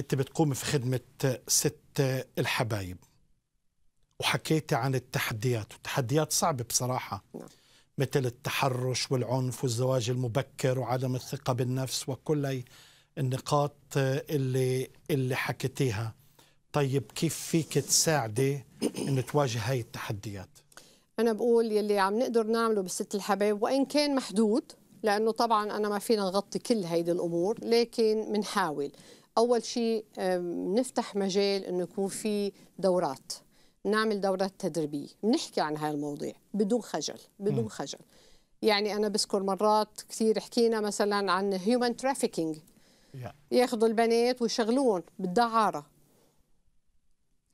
أنت بتقومي في خدمة ست الحبايب. وحكيتي عن التحديات والتحديات صعبة بصراحة. نعم. مثل التحرش والعنف والزواج المبكر وعدم الثقة بالنفس وكل النقاط اللي اللي حكيتيها. طيب كيف فيك تساعدي ان تواجه هاي التحديات؟ أنا بقول يلي عم نقدر نعمله بالست الحبايب وإن كان محدود لأنه طبعا أنا ما فينا نغطي كل هيدي الأمور لكن بنحاول أول شيء نفتح مجال إنه يكون في دورات. نعمل دورات تدريبية. بنحكي عن هاي المواضيع. بدون خجل. بدون خجل. يعني أنا بذكر مرات كثير حكينا مثلا عن هيومن ترافيكينج يا. ياخذوا البنات ويشغلون بالدعارة.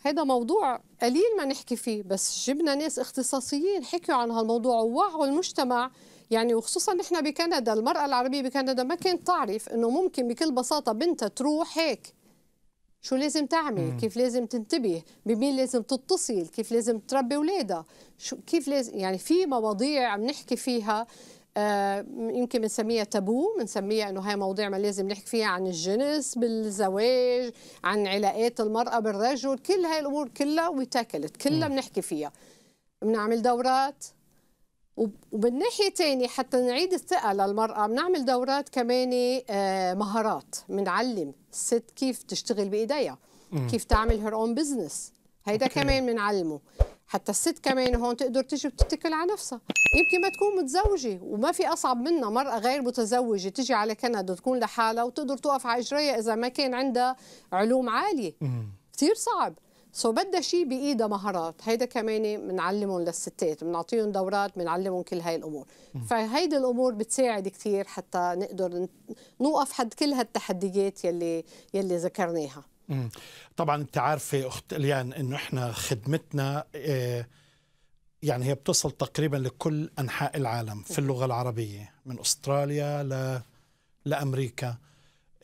هذا موضوع قليل ما نحكي فيه بس جبنا ناس اختصاصيين حكوا عن هالموضوع ووعوا المجتمع يعني وخصوصا نحن بكندا المرأة العربية بكندا ما كانت تعرف إنه ممكن بكل بساطة بنتها تروح هيك. شو لازم تعمل. كيف لازم تنتبه؟ بمين لازم تتصل؟ كيف لازم تربي أولادها؟ شو كيف لازم؟ يعني في مواضيع عم نحكي فيها آه يمكن بنسميها تابو بنسميها إنه هاي مواضيع ما لازم نحكي فيها عن الجنس بالزواج عن علاقات المرأة بالرجل كل هاي الأمور كلها وتاكلت كلها بنحكي فيها. بنعمل دورات. وبالناحية تاني حتى نعيد الثقة للمرأة بنعمل دورات كمان آه، مهارات. بنعلم الست كيف تشتغل بإيديها كيف تعمل her own business هيدا. كمان بنعلمه حتى الست كمان هون تقدر تجي وتتكل على نفسها. يمكن ما تكون متزوجة وما في أصعب منها مرأة غير متزوجة تجي على كندا وتكون لحالها وتقدر توقف على إجريها إذا ما كان عندها علوم عالية. كثير صعب. سو بدها شيء بايدها مهارات. هيدا كمان بنعلمهم للستات بنعطيهم دورات بنعلمهم كل هاي الأمور. فهيدي الأمور بتساعد كثير حتى نقدر نوقف حد كل هالتحديات يلي يلي ذكرناها. طبعا أنت عارفة أخت إليان إنه إحنا خدمتنا آه، يعني هي بتصل تقريبا لكل أنحاء العالم في اللغة العربية من أستراليا ل لأمريكا.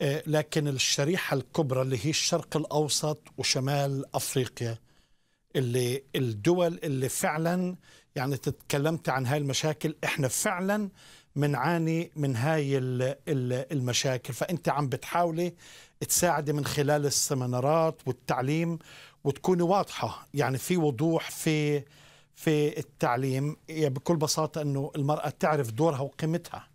لكن الشريحة الكبرى اللي هي الشرق الأوسط وشمال أفريقيا اللي الدول اللي فعلا يعني تتكلمت عن هاي المشاكل إحنا فعلا بنعاني من هاي ال- ال- المشاكل. فأنت عم بتحاولي تساعدي من خلال السمينارات والتعليم وتكوني واضحة. يعني في وضوح في في التعليم. يعني بكل بساطة إنه المرأة تعرف دورها وقيمتها.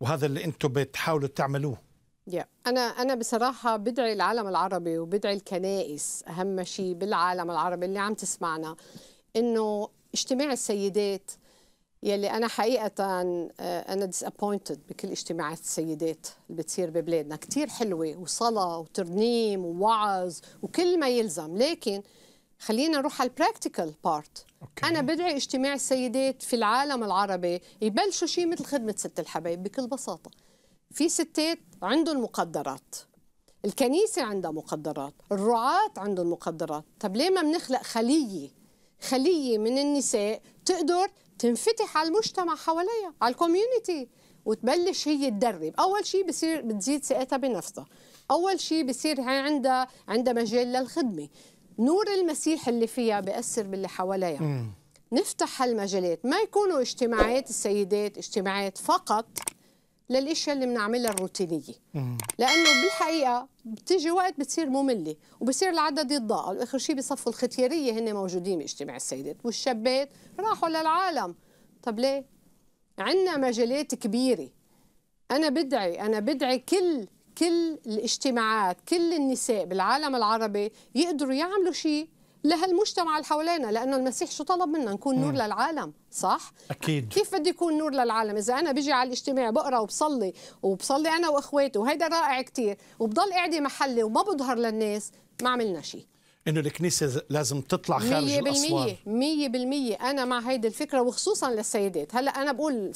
وهذا اللي أنتم بتحاولوا تعملوه. يا أنا أنا بصراحة بدعي العالم العربي وبدعي الكنائس أهم شيء بالعالم العربي اللي عم تسمعنا إنه اجتماع السيدات يلي أنا حقيقة آه، أنا disappointed بكل اجتماعات السيدات اللي بتصير ببلادنا. كتير حلوة وصلاة وترنيم ووعظ وكل ما يلزم. لكن خلينا نروح على ال practical part okay. أنا بدعي اجتماع السيدات في العالم العربي يبلشوا شيء مثل خدمة ست الحبايب بكل بساطة. في ستات عندهم مقدرات الكنيسة عندها مقدرات الرعاة عندهم مقدرات. طب ليه ما بنخلق خلية؟ خلية من النساء تقدر تنفتح على المجتمع حواليها على الكوميونتي وتبلش هي تدرب. أول شيء بصير بتزيد ثقتها بنفسها. أول شيء بصير هي عندها عندها مجال للخدمة. نور المسيح اللي فيها بيأثر باللي حواليها. مم. نفتح هالمجالات. ما يكونوا اجتماعات السيدات اجتماعات فقط للإشياء اللي بنعملها الروتينية. لأنه بالحقيقة بتيجي وقت بتصير مملة وبصير العدد يتضاءل واخر شيء بصفوا الختيارية هن موجودين باجتماع السيدات. والشابات راحوا للعالم. طب ليه؟ عندنا مجالات كبيرة. أنا بدعي أنا بدعي كل كل الاجتماعات كل النساء بالعالم العربي يقدروا يعملوا شيء لهالمجتمع اللي حوالينا لأنه المسيح شو طلب منا؟ نكون نور للعالم صح؟ أكيد. كيف بدي يكون نور للعالم؟ إذا أنا بيجي على الاجتماع بقرأ وبصلي وبصلي أنا وإخواتي وهيدا رائع كتير وبضل قاعدة محلي وما بظهر للناس ما عملنا شيء إنه الكنيسة لازم تطلع خارج مية الأسوار. بالمية مية بالمية. أنا مع هيدي الفكرة وخصوصا للسيدات. هلأ أنا بقول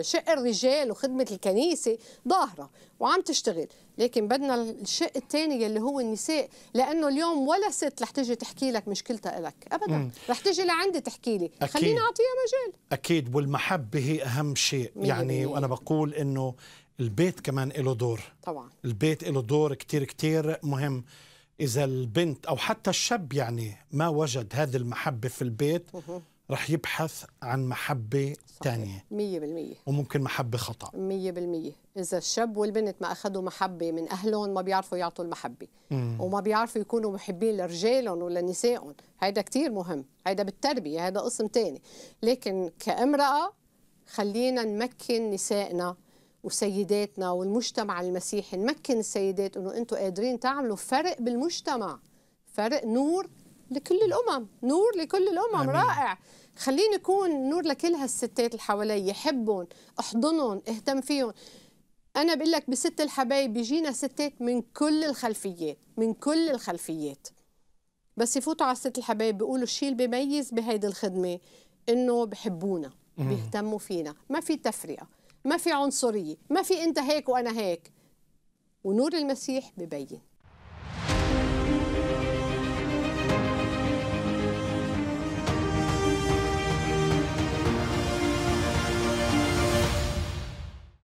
شق الرجال وخدمة الكنيسة ظاهرة وعم تشتغل لكن بدنا الشق الثاني اللي هو النساء لأنه اليوم ولا ست رح تجي تحكي لك مشكلتها لك أبدا. رح تجي لعندي تحكي لي. أكيد. خليني أعطيها مجال. أكيد والمحبة هي أهم شيء. مية يعني بالمية. وأنا بقول إنه البيت كمان له دور. طبعا. البيت له دور كتير كتير مهم. إذا البنت أو حتى الشاب يعني ما وجد هذه المحبة في البيت رح يبحث عن محبة تانية. مية بالمية. وممكن محبة خطأ. مية بالمية. إذا الشاب والبنت ما أخذوا محبة من أهلهم ما بيعرفوا يعطوا المحبة. مم. وما بيعرفوا يكونوا محبين لرجالهم ولا نسائهم هيدا كتير مهم. هيدا بالتربية هيدا قسم تاني. لكن كامرأة خلينا نمكن نسائنا وسيداتنا والمجتمع المسيحي نمكن السيدات إنه أنتم قادرين تعملوا فرق بالمجتمع فرق نور لكل الأمم نور لكل الأمم آمين. رائع. خليني أكون نور لكل هالستات اللي حوالي حبهم أحضنهم أهتم فيهم. أنا بقول لك بست الحبايب بيجينا ستات من كل الخلفيات من كل الخلفيات. بس يفوتوا على ست الحبايب بيقولوا الشيء اللي بيميز بهيدي الخدمة إنه بحبونا بيهتموا فينا. ما في تفرقة. ما في عنصرية ما في أنت هيك وأنا هيك. ونور المسيح ببين.